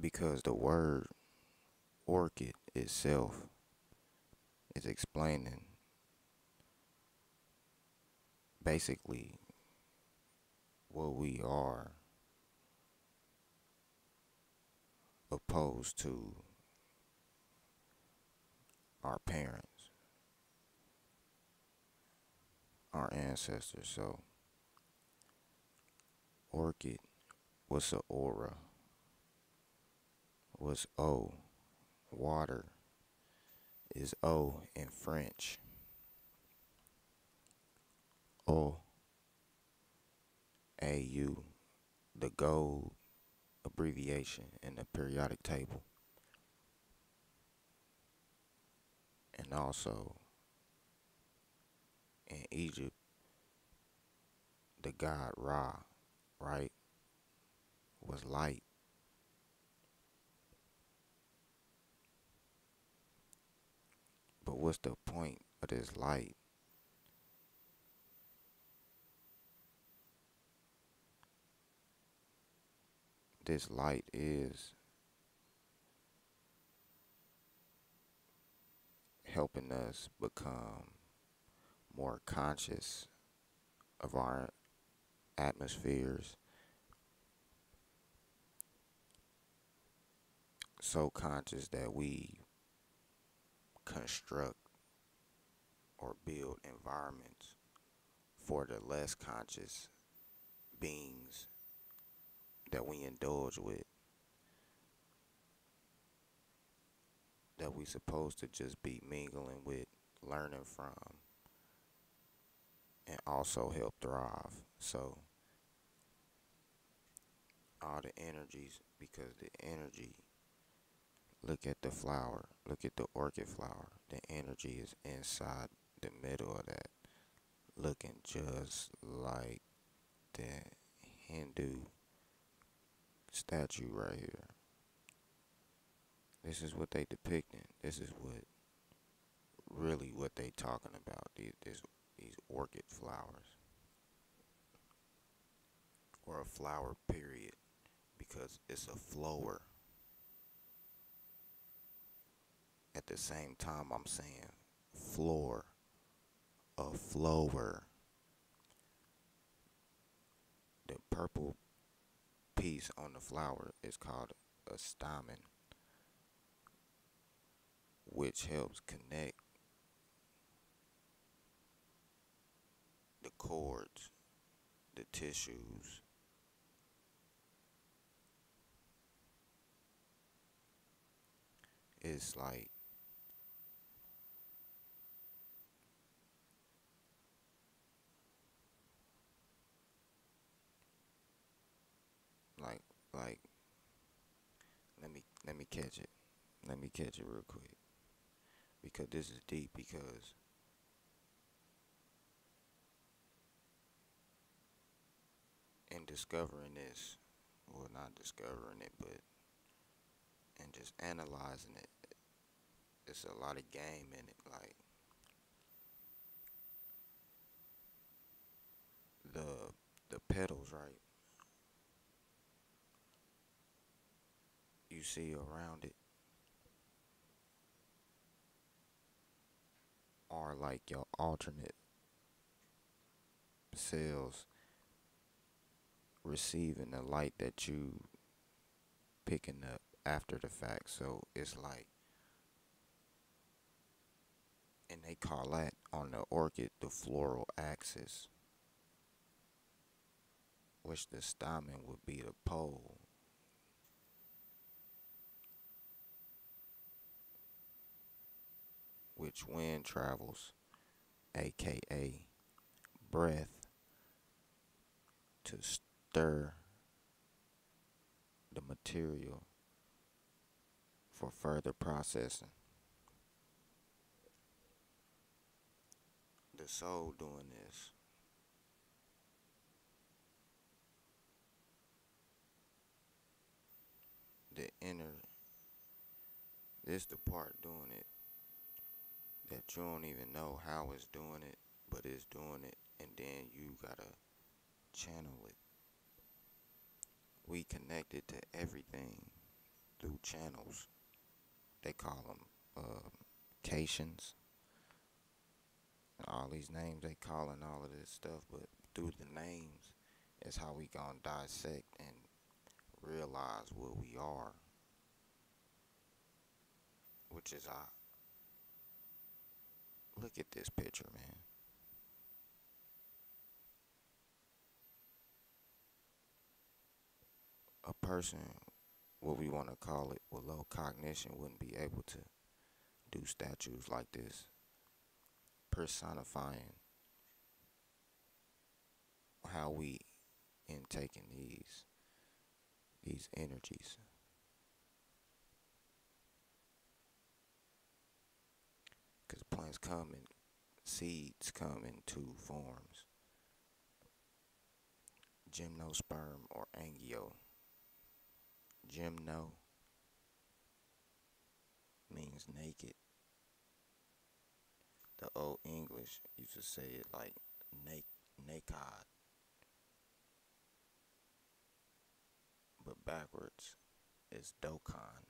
because the word orchid itself is explaining basically what we are opposed to our parents, our ancestors. So, orchid, what's a aura? What's O? Water is O in French. O. A U, the gold abbreviation in the periodic table. And also in Egypt, the god Ra, right, was light. But what's the point of this light? This light is helping us become more conscious of our atmospheres. So conscious that we construct or build environments for the less conscious beings that we indulge with. That we supposed to just be mingling with, learning from, and also help thrive. So all the energies because the energy look at the flower, look at the orchid flower. The energy is inside the middle of that looking just like the Hindu statue right here. This is what they depicting. This is what really what they talking about. These this, these orchid flowers or a flower period because it's a flower. At the same time, I'm saying floor, a flower. The purple piece on the flower is called a stamen, which helps connect the cords, the tissues. It's like like let me let me catch it. Let me catch it real quick. Because this is deep because in discovering this, well not discovering it but and just analyzing it, it's a lot of game in it like the the petals, right you see around it are like your alternate cells receiving the light that you picking up after the fact. So it's like and they call that on the orchid the floral axis, which the stamen would be the pole. Which wind travels, aka breath, to stir the material for further processing. The soul doing this. The inner, this the part doing it that you don't even know how it's doing it, but it's doing it, and then you gotta channel it. We connected to everything through channels. They call them uh, cations. all these names they calling all of this stuff, but through the names is how we gonna dissect and realize what we are, which is I. Look at this picture, man. A person, what we want to call it, with low cognition wouldn't be able to do statues like this, personifying how we intaking these these energies. Because plants come in, seeds come in two forms gymnosperm or angio. Gymno means naked. The old English used to say it like naked. But backwards is Dokkan.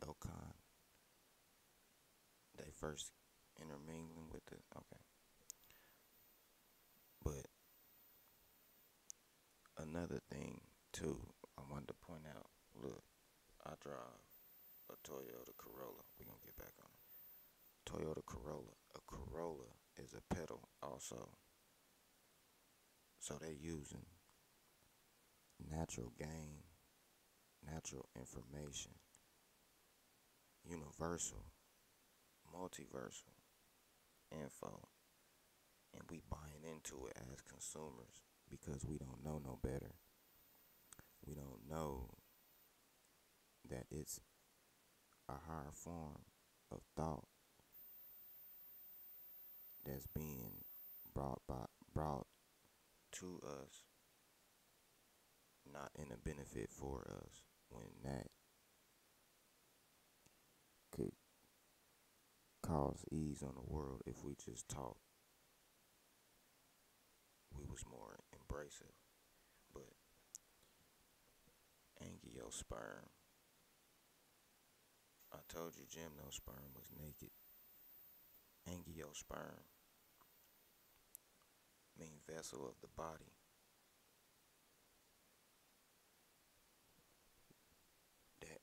Dokkan. They first intermingling with the okay. But another thing too, I wanted to point out. Look, I drive a Toyota Corolla. We gonna get back on it. Toyota Corolla. A Corolla is a petal also. So they're using natural gain, natural information, universal, multiversal info. And we buying into it as consumers because we don't know no better. We don't know that it's a higher form of thought that's being brought by brought to us not in a benefit for us when that could cause ease on the world if we just taught we was more embracive but angiosperm. I told you gymnosperm was naked. Angiosperm mean vessel of the body.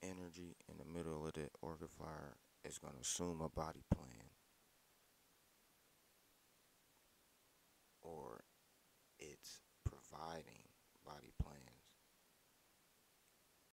Energy in the middle of that orchid flower is going to assume a body plan.